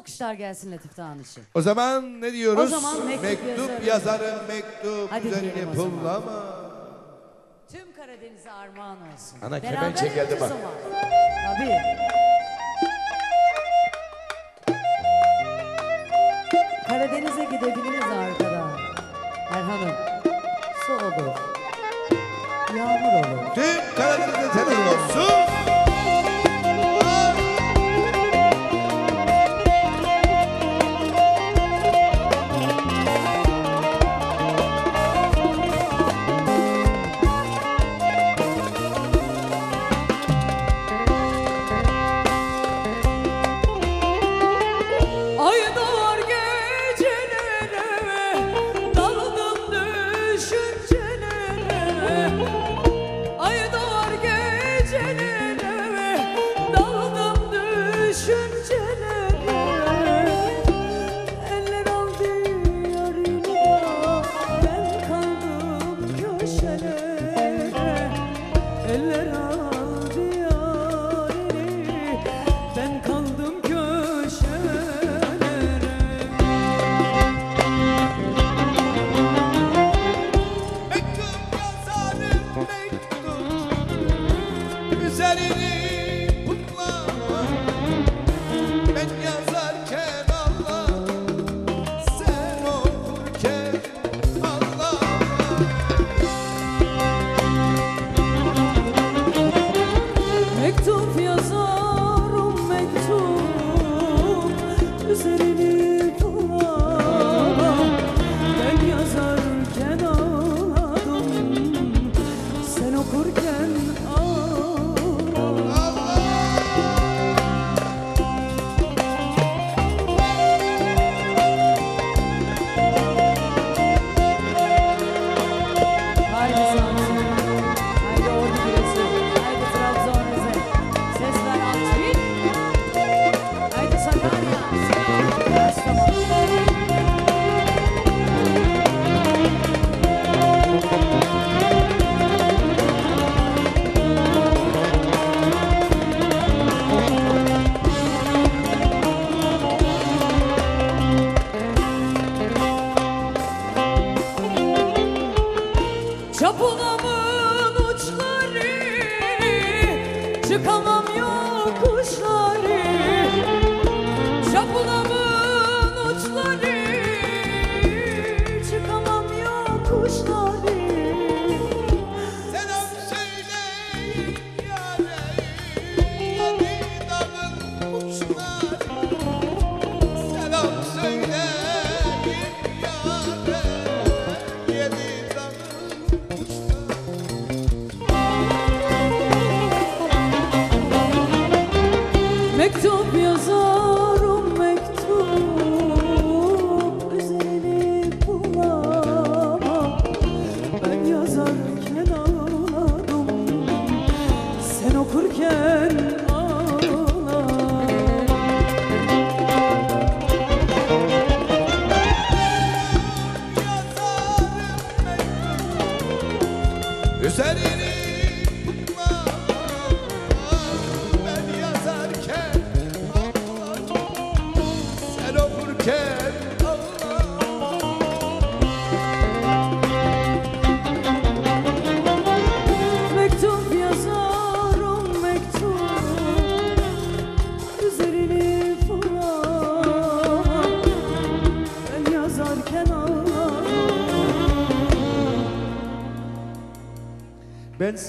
Alkışlar gelsin Latif Dağın için. O zaman ne diyoruz? O zaman mektup yazarım. yazarım mektup Hadi üzerine pullama. Tüm Karadeniz'e armağan olsun. Ana, kemençe geldi bak. Tabii. Karadeniz'e gidebiliriz arkada. Erhan'ım. Su olur. Yağmur olur. Tüm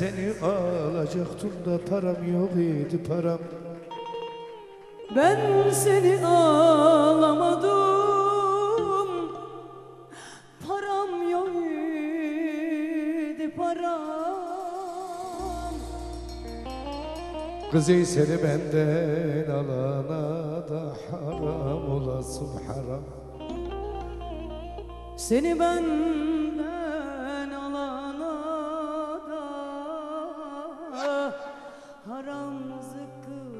seni alacaktım da param yok idi param. Ben seni ağlamadım Param yok idi param. Kızı seni benden alana da haram olasın haram. Seni benden Haram zıkkım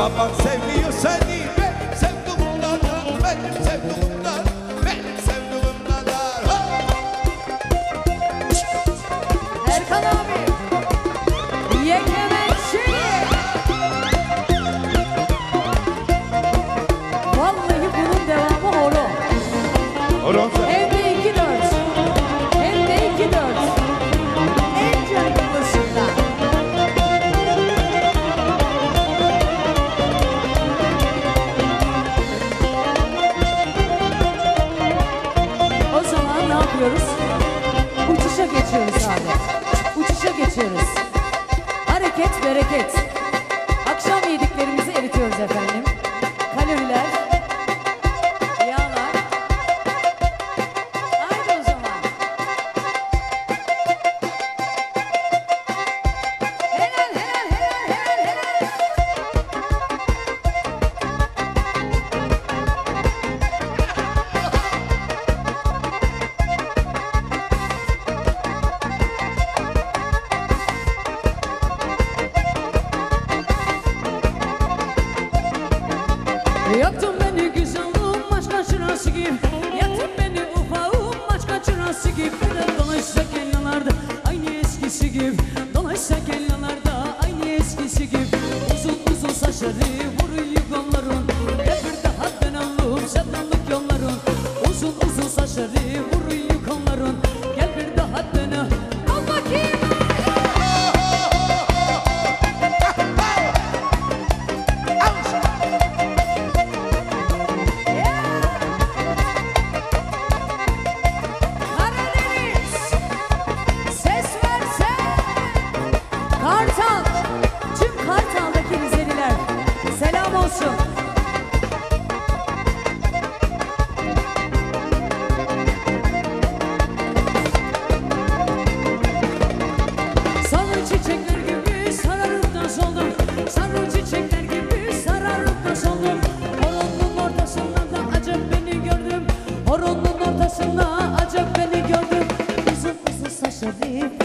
Baban seviyor seni. Benim sevduğumdan Benim sevduğum gibi. Dolaşsak el yaşımda acaba beni gördün Uzun uzun saçları